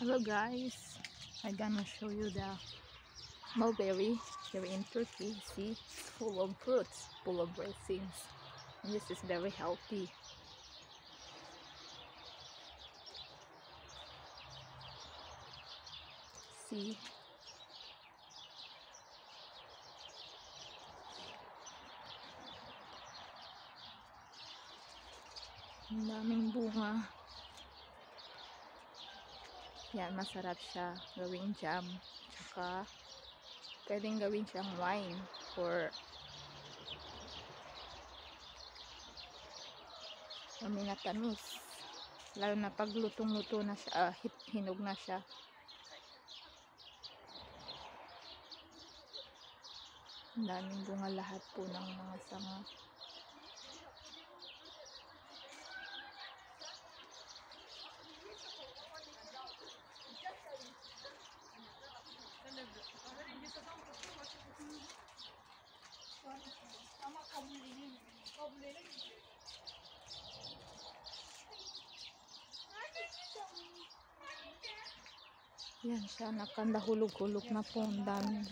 Hello guys, I'm gonna show you the mulberry here in Turkey. See, it's full of fruits, full of blessings, and this is very healthy. See, daming bunga. Yan, masarap siya gawing jam. Tsaka, pwedeng gawin siyang wine for maminatamis. Lalo na pag lutong-luto na siya, hit- hinog na siya. Ang daming bunga lahat po ng mga sanga. Yan siya, nakandahulog-hulog na po. Ang daming